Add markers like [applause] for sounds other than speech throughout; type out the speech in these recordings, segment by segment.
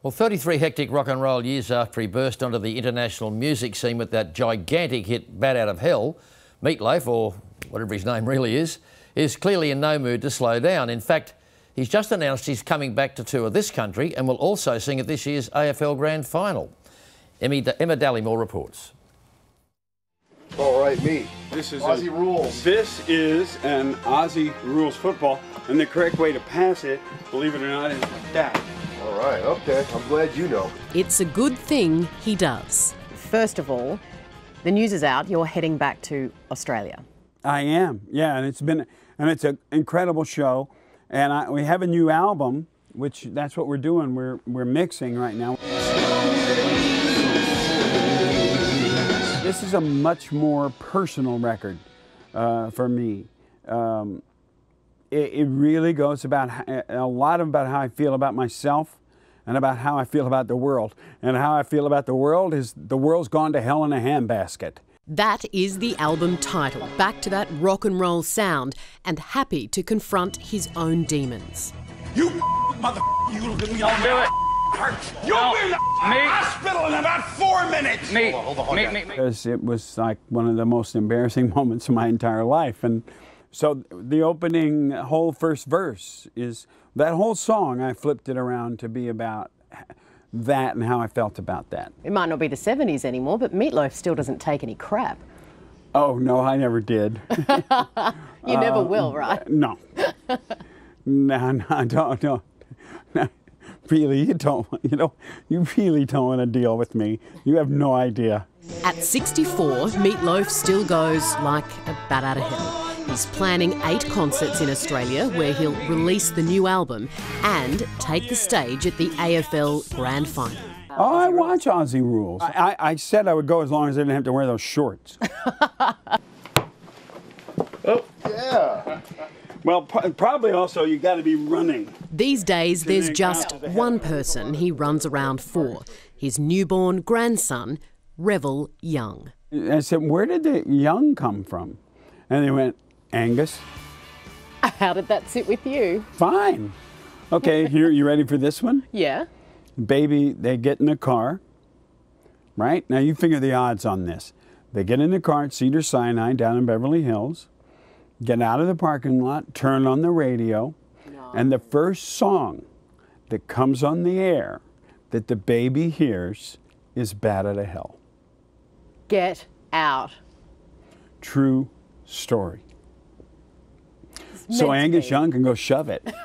Well, 33 hectic rock and roll years after he burst onto the international music scene with that gigantic hit Bat Out of Hell, Meat Loaf, or whatever his name really is, is clearly in no mood to slow down. In fact, he's just announced he's coming back to tour this country and will also sing at this year's AFL Grand Final. Emmy, Emma Dallymore reports. All right, me. This is Aussie a, rules. This is an Aussie rules football, and the correct way to pass it, believe it or not, is like that. All right, okay. I'm glad you know. It's a good thing he does. First of all, the news is out. You're heading back to Australia. I am, yeah, and it's been, and it's an incredible show, and I, we have a new album, which that's what we're doing. We're we're mixing right now. This is a much more personal record uh, for me. Um, it, it really goes about eh, a lot about how I feel about myself and about how I feel about the world. And how I feel about the world is the world's gone to hell in a handbasket. That is the album title, back to that rock and roll sound, and happy to confront his own demons. You mother, you look at me all do it. You'll be in the hospital in about four minutes. Me, me, me, me. because it was like one of the most embarrassing [laughs] moments of my entire life. And so the opening whole first verse is that whole song. I flipped it around to be about that and how I felt about that. It might not be the 70s anymore, but Meat Loaf still doesn't take any crap. Oh no, I never did. [laughs] You never um, will, right? [laughs] no, no, no, I don't. No, no. Really, you don't. You know, you really don't want to deal with me. You have no idea. At 64, Meat Loaf still goes like a bat out of hell. He's planning eight concerts in Australia where he'll release the new album and take the stage at the AFL Grand Final. Oh, I watch Aussie Rules. I, I, I said I would go as long as I didn't have to wear those shorts. [laughs] Oh. Yeah. Well, probably also you got to be running. These days, there's just one person he runs around for his newborn grandson, Revel Young. I said, "Where did the young come from?" And they went, "Angus." [laughs] How did that sit with you? Fine. Okay, here you ready for this one? [laughs] Yeah. Baby, they get in the car. Right now, you figure the odds on this. They get in the car at Cedars-Sinai down in Beverly Hills. Get out of the parking lot, turn on the radio, and the first song that comes on the air that the baby hears is "Bat Out of Hell." Get out. True story. So Angus be. Young can go shove it. [laughs]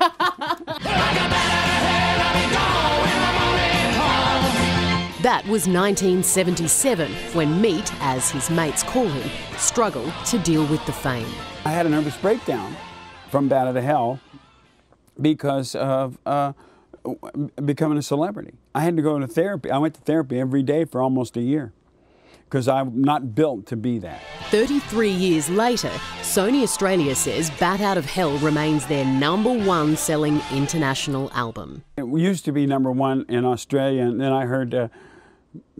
That was 1977 when Meat, as his mates call him, struggled to deal with the fame. I had a nervous breakdown from Bat Out of Hell because of uh, becoming a celebrity. I had to go to therapy. I went to therapy every day for almost a year because I'm not built to be that. 33 years later, Sony Australia says Bat Out of Hell remains their number one selling international album. It used to be number one in Australia, and then I heard uh,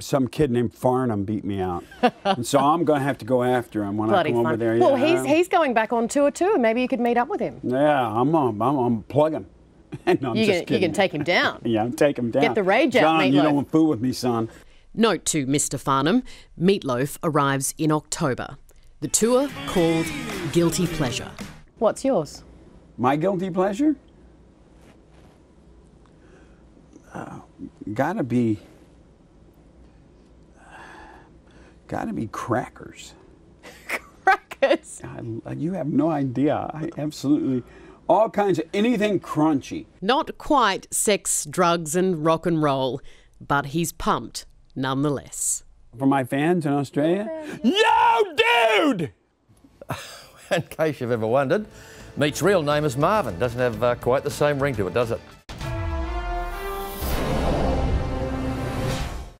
some kid named Farnham beat me out. [laughs] and so I'm going to have to go after him when Bloody I come fun. over there. well, yeah. he's, he's going back on tour too. and Maybe you could meet up with him. Yeah, I'm, I'm, I'm plugging. [laughs] no, I'm You just can, you can take him down. [laughs] Yeah, take him down. Get the rage out, John, you don't want fool with me, son. Note to Mr. Farnham Meat Loaf arrives in October. The tour called Guilty Pleasure. What's yours? My guilty pleasure? Uh, gotta be. Gotta be crackers. [laughs] Crackers. I, you have no idea. I absolutely. All kinds of anything crunchy. Not quite sex, drugs, and rock and roll, but he's pumped nonetheless. For my fans in Australia? Yo, dude! [laughs] In case you've ever wondered, Meat's real name is Marvin. Doesn't have uh, quite the same ring to it, does it?